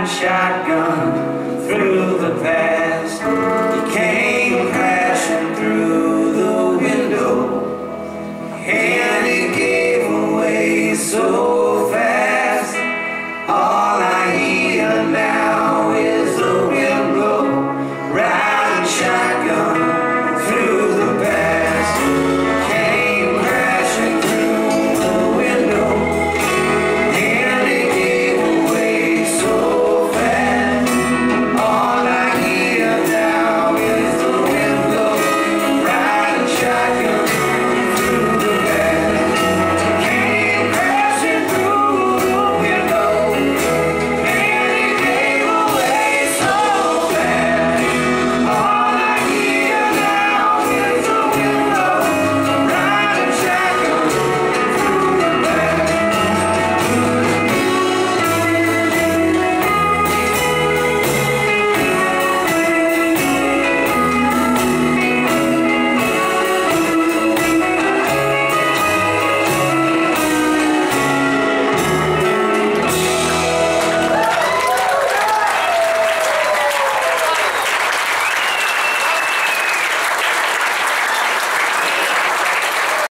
riding shotgun through the past. he came crashing through the window, and he gave away so.